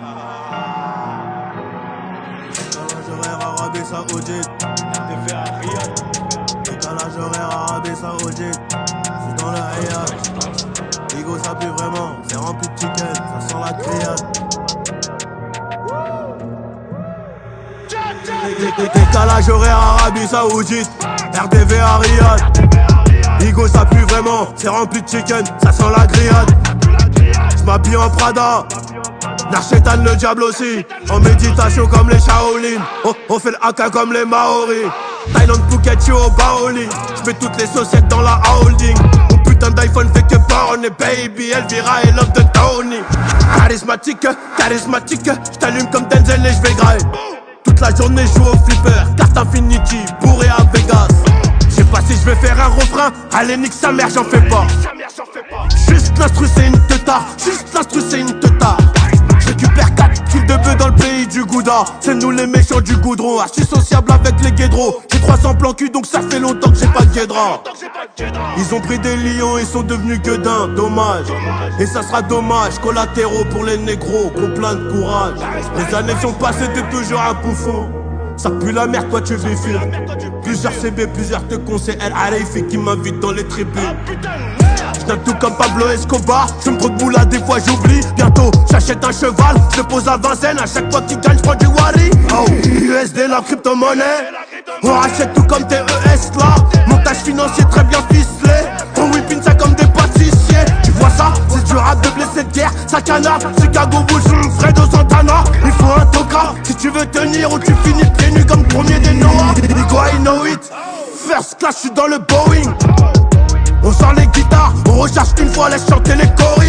Décalage horaire Arabie Saoudite. RTV à Riyad. Décalage horaire Arabie Saoudite. C'est dans le Riyad. Bigo ça pue vraiment, c'est rempli de chicken, ça sent la criade. Décalage horaire Arabie Saoudite. RDV à Riyad. Bigo ça pue vraiment, c'est rempli de chicken, ça sent la grillade. J'm'habille en Prada. Narchetan le diable aussi, en méditation comme les Shaolin. Oh, on fait le haka comme les Maoris. Thaïlande Phuket, au Baoli. J'mets toutes les sociétés dans la holding. Mon putain d'iPhone fait que borner, baby. Elvira et love de Tony. Charismatique, charismatique. J't'allume comme Denzel et j'vais grailler. Toute la journée, joue au flipper. Carte Infinity, bourré à Vegas. J'sais pas si j'vais faire un refrain. Allez, nique sa mère, j'en fais pas. Juste l'instru, c'est une teutard. Juste l'instru, c'est une du Gouda. C'est nous les méchants du goudron. Archi sociable avec les guédros. J'ai 300 plans cul donc ça fait longtemps que j'ai pas de guédra. Ils ont pris des lions et sont devenus gueudins Dommage. Et ça sera dommage. Collatéraux pour les négros Qu'on plein de courage. Les années sont passées t'es toujours un bouffon ça pue la merde, toi tu vis Plusieurs CB, plusieurs te conseils. El Arifi qui m'invite dans les tribunes J'tape tout comme Pablo Escobar. Je me trop de des fois j'oublie. Bientôt j'achète un cheval. Je pose à Vincennes. À chaque fois qu'il gagne j'prends du Wari. Oh. USD la crypto-monnaie. On rachète tout comme TES là. Montage financier très bien ficelé. On whippine ça comme des pâtissiers. Tu vois ça? C'est du rap de blessé de guerre. Ça canard Chicago Bulls Fredo Santana. Il faut un toka. Si tu veux tenir ou tu finis pieds nus comme premier des Noah. Nico I know it First class je suis dans le Boeing. On sort les guitares, on recharge une fois, laisse chanter les. Henny,